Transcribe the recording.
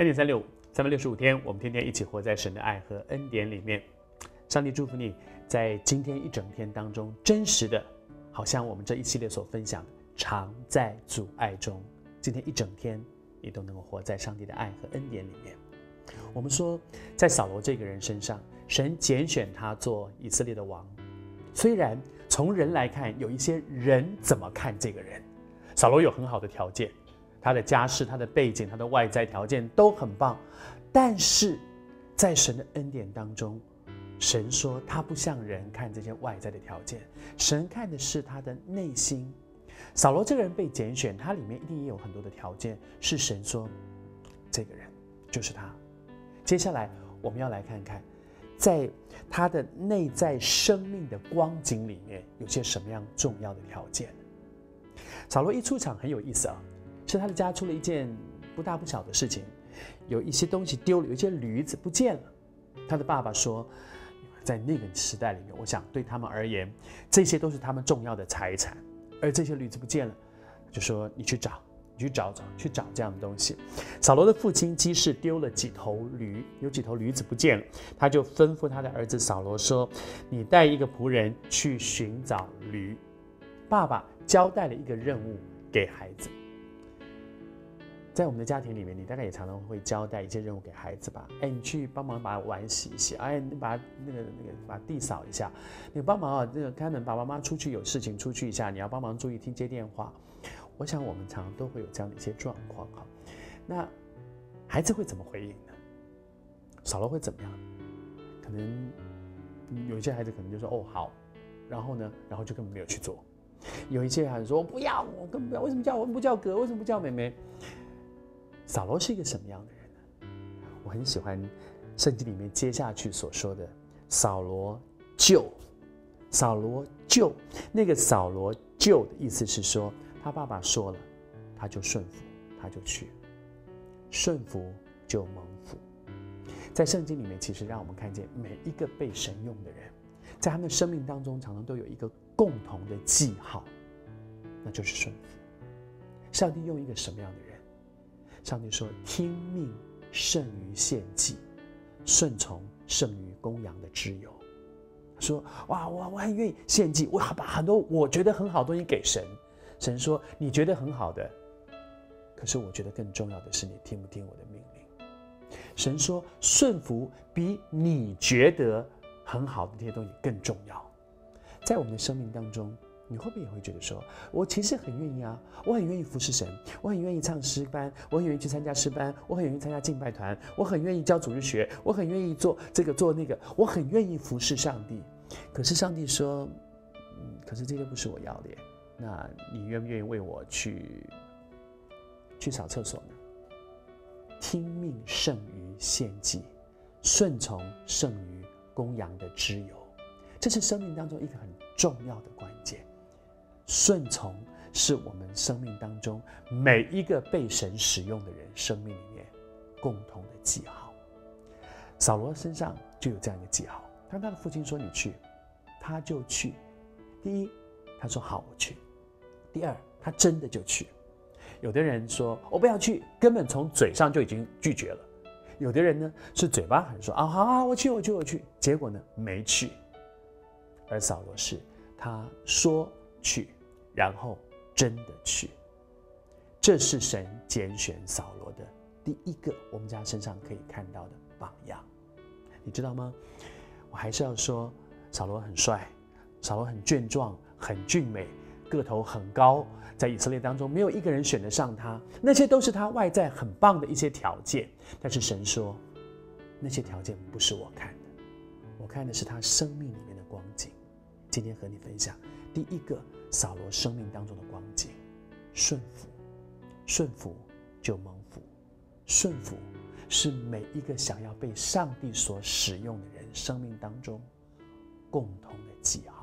恩典三六五，三百六十五天，我们天天一起活在神的爱和恩典里面。上帝祝福你在今天一整天当中，真实的，好像我们这一系列所分享，常在阻碍中。今天一整天，你都能够活在上帝的爱和恩典里面。我们说，在扫罗这个人身上，神拣选他做以色列的王。虽然从人来看，有一些人怎么看这个人，扫罗有很好的条件，他的家世、他的背景、他的外在条件都很棒，但是在神的恩典当中，神说他不像人看这些外在的条件，神看的是他的内心。扫罗这个人被拣选，他里面一定也有很多的条件，是神说这个人就是他。接下来我们要来看看，在他的内在生命的光景里面，有些什么样重要的条件。扫罗一出场很有意思啊，是他的家出了一件不大不小的事情，有一些东西丢了，有一些驴子不见了。他的爸爸说，在那个时代里面，我想对他们而言，这些都是他们重要的财产，而这些驴子不见了，就说你去找。你去找找，去找这样的东西。扫罗的父亲基士丢了几头驴，有几头驴子不见了，他就吩咐他的儿子扫罗说：“你带一个仆人去寻找驴。”爸爸交代了一个任务给孩子。在我们的家庭里面，你大概也常常会交代一些任务给孩子吧？哎，你去帮忙把碗洗一洗，哎，你把那个那个把地扫一下，你帮忙啊，那个开门，爸爸妈妈出去有事情出去一下，你要帮忙注意听接电话。我想我们常常都会有这样的一些状况哈，那孩子会怎么回应呢？扫了会怎么样？可能有一些孩子可能就说哦好，然后呢，然后就根本没有去做。有一些孩子说我不要，我根本不要，为什么叫我不叫哥？为什么不叫妹妹？扫罗是一个什么样的人呢？我很喜欢圣经里面接下去所说的扫罗救，扫罗救那个扫罗救的意思是说。他爸爸说了，他就顺服，他就去，顺服就蒙福。在圣经里面，其实让我们看见每一个被神用的人，在他们生命当中，常常都有一个共同的记号，那就是顺服。上帝用一个什么样的人？上帝说：“听命胜于献祭，顺从胜于公羊的脂油。”说：“哇，我我很愿意献祭，我要把很多我觉得很好的东西给神。”神说：“你觉得很好的，可是我觉得更重要的是你听不听我的命令。”神说：“顺服比你觉得很好的这些东西更重要。”在我们的生命当中，你会不会也会觉得说：“我其实很愿意啊，我很愿意服侍神，我很愿意唱诗班，我很愿意去参加诗班，我很愿意参加敬拜团，我很愿意教主日学，我很愿意做这个做那个，我很愿意服侍上帝。”可是上帝说：“嗯，可是这些不是我要的。”那你愿不愿意为我去去扫厕所呢？听命胜于献祭，顺从胜于公羊的脂油，这是生命当中一个很重要的关键。顺从是我们生命当中每一个被神使用的人生命里面共同的记号。扫罗身上就有这样一个记号。当他的父亲说你去，他就去。第一，他说好，我去。第二，他真的就去。有的人说我不要去，根本从嘴上就已经拒绝了。有的人呢是嘴巴喊说啊好啊我去我去我去，结果呢没去。而扫罗是他说去，然后真的去。这是神拣选扫罗的第一个，我们家身上可以看到的榜样。你知道吗？我还是要说，扫罗很帅，扫罗很健壮，很俊美。个头很高，在以色列当中没有一个人选得上他，那些都是他外在很棒的一些条件。但是神说，那些条件不是我看的，我看的是他生命里面的光景。今天和你分享第一个扫罗生命当中的光景：顺服，顺服就蒙福，顺服是每一个想要被上帝所使用的人生命当中共同的记号。